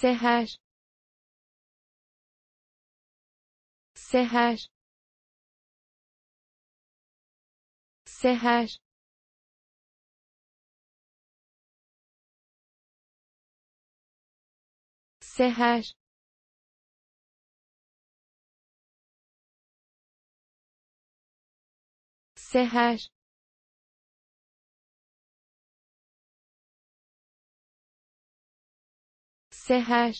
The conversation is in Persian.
سهر. سهر. سهر. سهر. سهر. Seher